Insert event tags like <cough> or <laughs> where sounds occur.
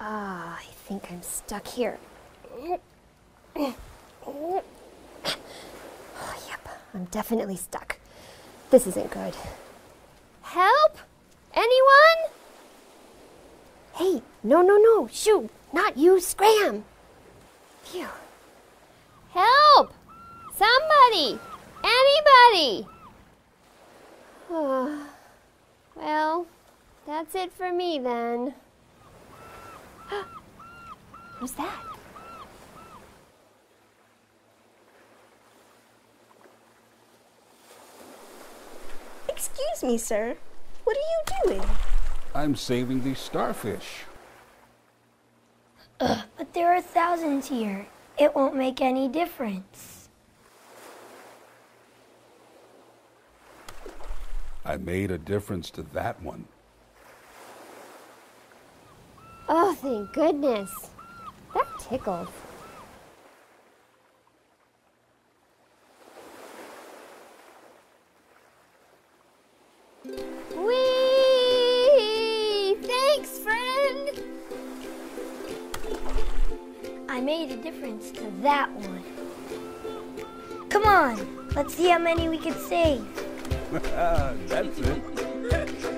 Ah, I think I'm stuck here. Oh, yep, I'm definitely stuck. This isn't good. Help? Anyone? Hey, no, no, no, shoot, not you, Scram. Phew. Help! Somebody! Anybody! well, that's it for me then. Who's that? Excuse me, sir. What are you doing? I'm saving these starfish. But there are thousands here. It won't make any difference. I made a difference to that one. Oh, thank goodness. That tickled. Whee! Thanks, friend! I made a difference to that one. Come on, let's see how many we can save. <laughs> That's it. <laughs>